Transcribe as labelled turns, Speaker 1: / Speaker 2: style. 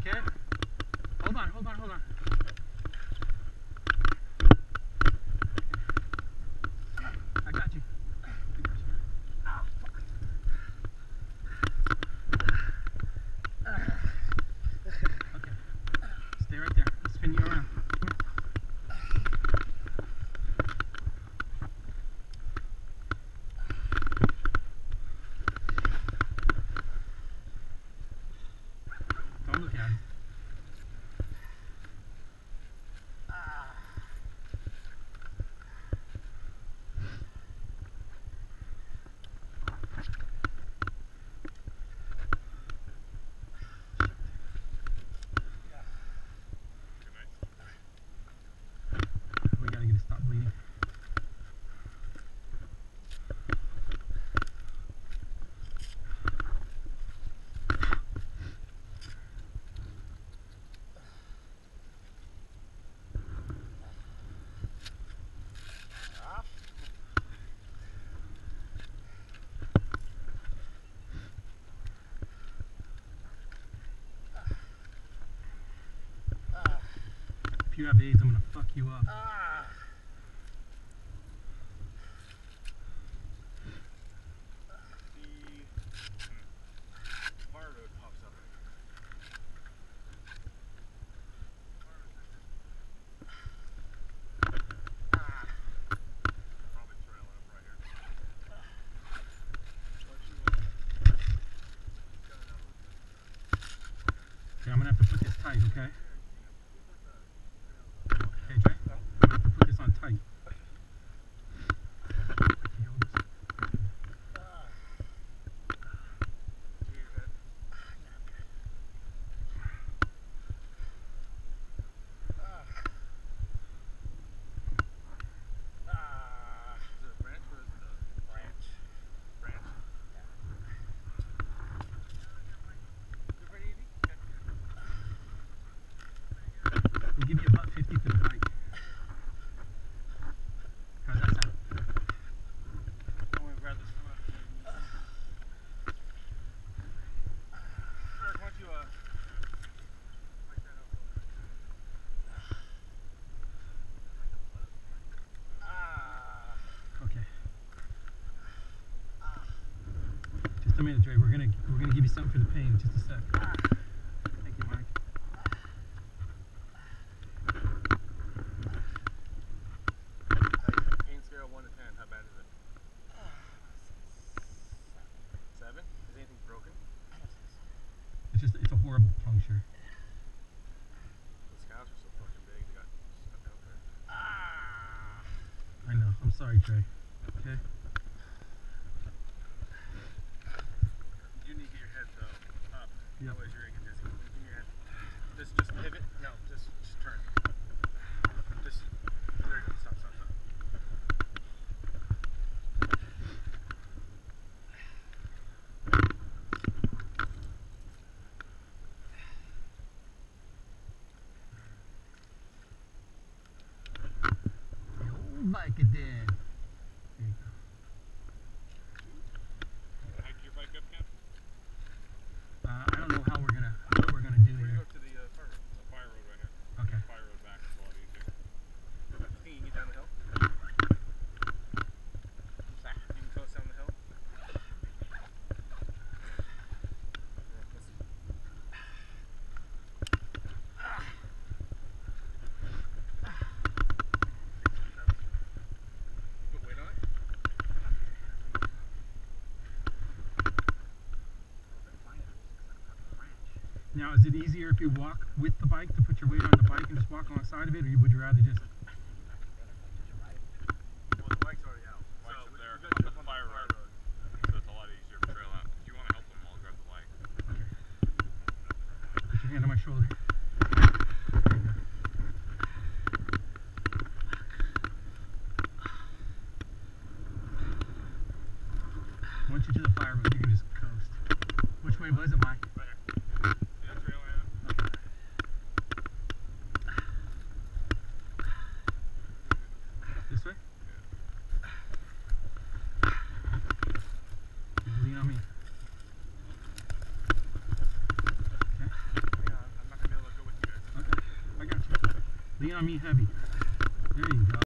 Speaker 1: okay? Hold on, hold on, hold on. You have AIDS, I'm gonna fuck you up. Okay, I'm gonna have to put this tight? Okay, Jay? I'm gonna have to put this on tight. Okay, hold this.
Speaker 2: Is it a branch or is it a branch? Branch. Good pretty easy?
Speaker 1: We'll give you a buck fifty for the bike. How's that sound?
Speaker 2: I'm gonna grab this from uh, Eric, why don't you uh mic that up? Ah.
Speaker 1: Okay. Just a Dre. We're gonna we're gonna give you something for the pain. Just a sec. Thank you, Mike.
Speaker 2: Pain scale one to ten, how bad is it? Seven? Is anything broken?
Speaker 1: It's just it's a horrible puncture.
Speaker 2: The scouts are so fucking big, they got stuck out there.
Speaker 1: I know. I'm sorry, Dre. Okay.
Speaker 2: You need to get your head though up.
Speaker 1: Yep.
Speaker 2: Otherwise you're gonna get dizzy. Give me your head. Just just pivot. No, just just turn. Just there you go. Stop, stop, stop.
Speaker 1: The old bike it did. There you go.
Speaker 2: Hike your bike up, Ken?
Speaker 1: Uh, I don't know how we're gonna what we're gonna do
Speaker 2: We're
Speaker 1: here.
Speaker 2: gonna go to the uh, fire road. It's a fire road right here.
Speaker 1: Okay.
Speaker 2: Fire road back is a lot easier. You think you can get down the hill? You can coast down the hill? Yeah, let's- Put weight on it?
Speaker 1: Now, is it easier if you walk with the bike to put your weight on the bike and just walk alongside of it, or would you rather just?
Speaker 2: Well, the bike's already out.
Speaker 3: Bike's
Speaker 2: so
Speaker 3: up there
Speaker 2: gotta the fire
Speaker 3: road.
Speaker 2: road.
Speaker 3: So it's a lot easier to trail out. If you want to help them, I'll grab the bike.
Speaker 1: Put your hand on my shoulder. There you go. Once you're to the fire road, you can just coast. Which way was it, Mike?
Speaker 2: Right here. See that trail line?
Speaker 1: This way? You Lean on me. Okay.
Speaker 2: Hang on, I'm not
Speaker 1: Lean on me heavy. There you go.